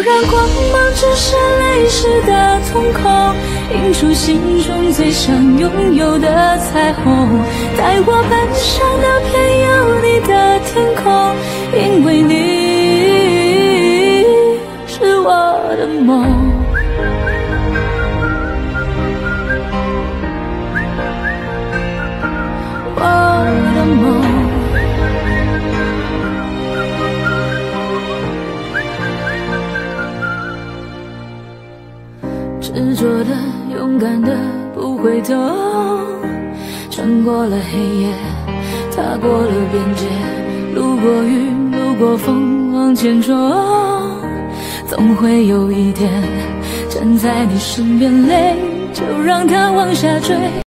就让光芒折射泪湿的瞳孔，映出心中最想拥有的彩虹。带我奔向那片有你的天空，因为你是我的梦。执着的，勇敢的，不回头，穿过了黑夜，踏过了边界，路过雨，路过风，往前冲，总会有一天站在你身边，泪就让它往下坠。